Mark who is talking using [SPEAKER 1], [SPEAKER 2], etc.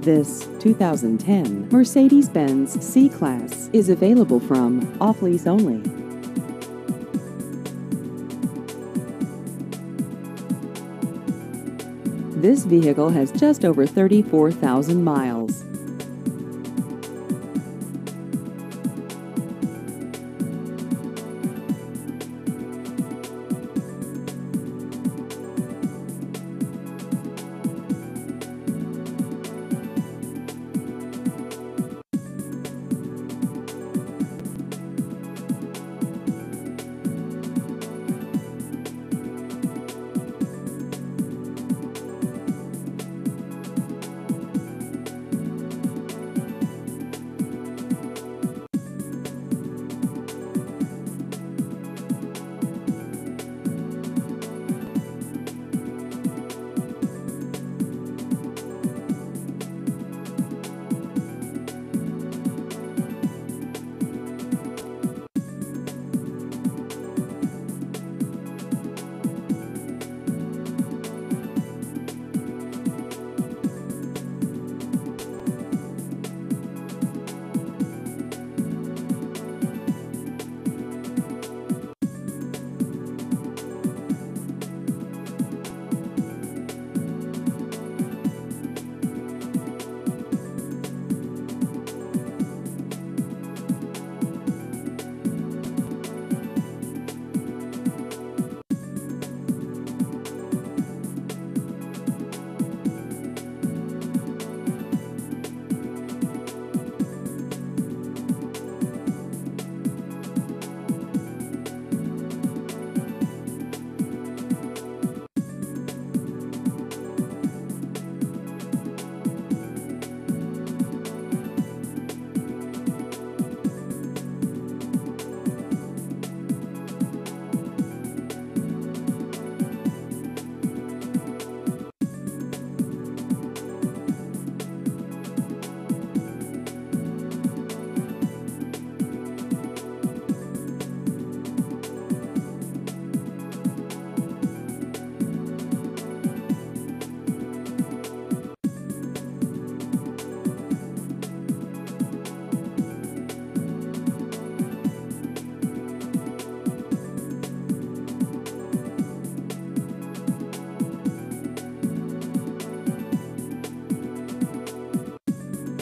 [SPEAKER 1] This 2010 Mercedes-Benz C-Class is available from off-lease only. This vehicle has just over 34,000 miles.